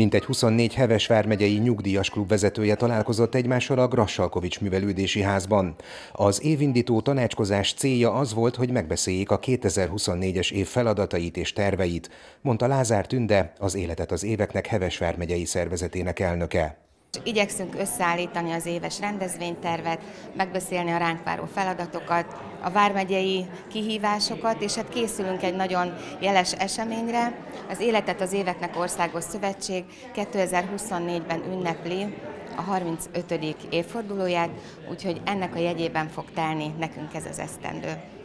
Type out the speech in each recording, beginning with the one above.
Mintegy 24 Hevesvár megyei nyugdíjas klub vezetője találkozott egymással a Grassalkovics művelődési házban. Az évindító tanácskozás célja az volt, hogy megbeszéljék a 2024-es év feladatait és terveit, mondta Lázár Tünde, az Életet az éveknek Hevesvár megyei szervezetének elnöke. Igyekszünk összeállítani az éves rendezvénytervet, megbeszélni a ránk váró feladatokat, a vármegyei kihívásokat, és hát készülünk egy nagyon jeles eseményre. Az Életet az Éveknek Országos Szövetség 2024-ben ünnepli a 35. évfordulóját, úgyhogy ennek a jegyében fog telni nekünk ez az esztendő.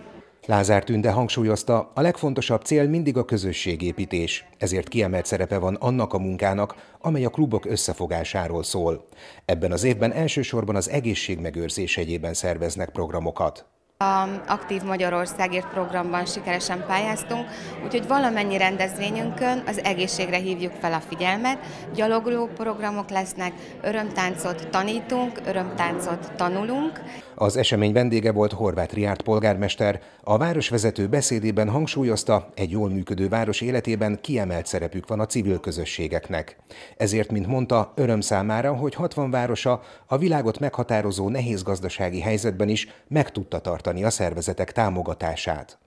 Lázár Tünde hangsúlyozta, a legfontosabb cél mindig a közösségépítés, ezért kiemelt szerepe van annak a munkának, amely a klubok összefogásáról szól. Ebben az évben elsősorban az egészségmegőrzés egyében szerveznek programokat. A Aktív Magyarországért programban sikeresen pályáztunk, úgyhogy valamennyi rendezvényünkön az egészségre hívjuk fel a figyelmet. Gyalogló programok lesznek, örömtáncot tanítunk, örömtáncot tanulunk. Az esemény vendége volt Horváth Riárt polgármester. A városvezető beszédében hangsúlyozta, egy jól működő város életében kiemelt szerepük van a civil közösségeknek. Ezért, mint mondta, öröm számára, hogy 60 városa a világot meghatározó nehéz gazdasági helyzetben is meg tudta tartani tartani a szervezetek támogatását.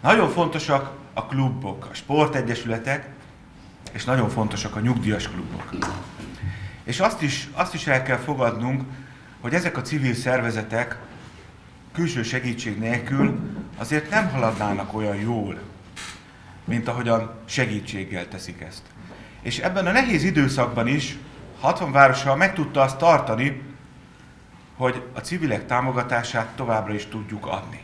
Nagyon fontosak a klubok, a sportegyesületek, és nagyon fontosak a nyugdíjas klubok. És azt is, azt is el kell fogadnunk, hogy ezek a civil szervezetek külső segítség nélkül azért nem haladnának olyan jól, mint ahogyan segítséggel teszik ezt. És ebben a nehéz időszakban is 60 várossal meg tudta azt tartani, hogy a civilek támogatását továbbra is tudjuk adni.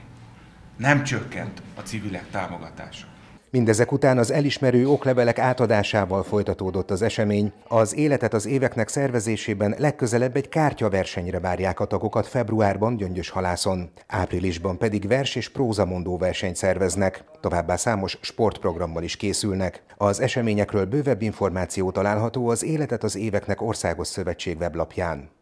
Nem csökkent a civilek támogatása. Mindezek után az elismerő oklevelek átadásával folytatódott az esemény. Az életet az éveknek szervezésében legközelebb egy kártyaversenyre várják a tagokat februárban Gyöngyös halászon. Áprilisban pedig vers és prózamondó versenyt szerveznek, továbbá számos sportprogrammal is készülnek. Az eseményekről bővebb információ található az Életet az éveknek országos szövetség weblapján.